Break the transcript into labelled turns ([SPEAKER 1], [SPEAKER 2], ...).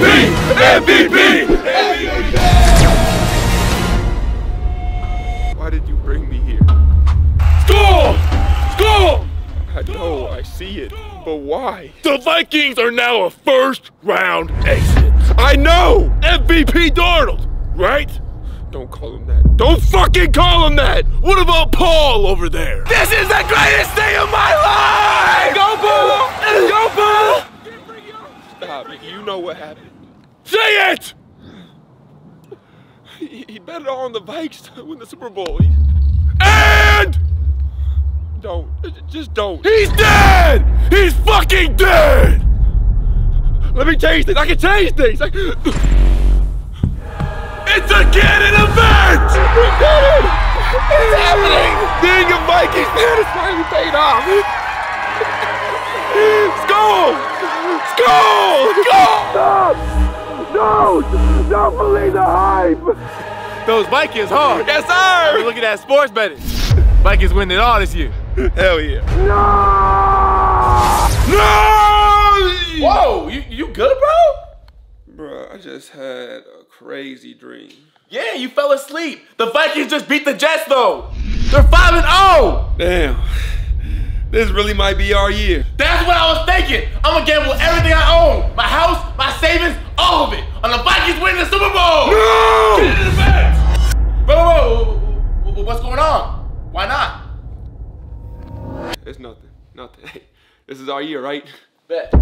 [SPEAKER 1] MVP! Why did you bring me here?
[SPEAKER 2] Score! Score!
[SPEAKER 1] I know, I see it, but why?
[SPEAKER 2] The Vikings are now a first round exit.
[SPEAKER 1] I know!
[SPEAKER 2] MVP Darnold, right?
[SPEAKER 1] Don't call him that. Don't fucking call him that!
[SPEAKER 2] What about Paul over there?
[SPEAKER 1] This is the greatest day of my life! Go Paul! Go Paul! You know what happened.
[SPEAKER 2] Say it!
[SPEAKER 1] He, he bet it all on the Vikes to win the Super Bowl. He,
[SPEAKER 2] And
[SPEAKER 1] don't, just don't.
[SPEAKER 2] he's dead! He's fucking dead!
[SPEAKER 1] Let me change things. I can change things. I,
[SPEAKER 2] It's a canon event!
[SPEAKER 1] we did it! It's happening! Being a Vikings fan is finally paid off. Skol! Skol! Stop! No! Don't believe the hype!
[SPEAKER 3] Those Vikings, huh?
[SPEAKER 1] Yes, sir!
[SPEAKER 3] Look at that sports betting. Vikings winning it all this year.
[SPEAKER 1] Hell yeah.
[SPEAKER 2] No! No!
[SPEAKER 3] Whoa, you, you good, bro?
[SPEAKER 1] Bro, I just had a crazy dream.
[SPEAKER 3] Yeah, you fell asleep. The Vikings just beat the Jets, though. They're 5 and 0.
[SPEAKER 1] Damn. This really might be our year.
[SPEAKER 3] That's what I was thinking. I'm gonna gamble everything I own my house, my savings, all of it on the Vikings winning the Super Bowl.
[SPEAKER 1] No!
[SPEAKER 3] Event. Bro, whoa, whoa, whoa, what's going on? Why not?
[SPEAKER 1] It's nothing. Nothing. Hey, this is our year, right?
[SPEAKER 3] Bet.